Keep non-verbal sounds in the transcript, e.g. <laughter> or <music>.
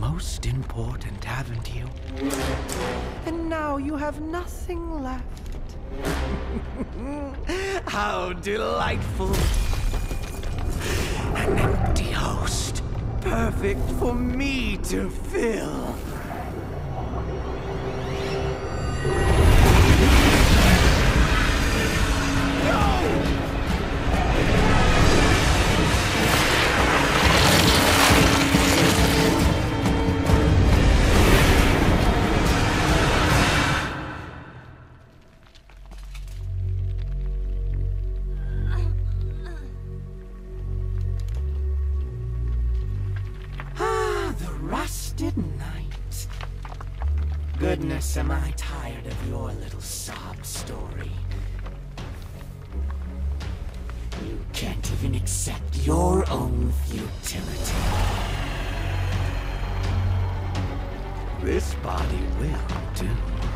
most important, haven't you? And now you have nothing left. <laughs> How delightful! An empty host, perfect for me to fill. Night. Goodness, am I tired of your little sob story. You can't even accept your own futility. This body will do.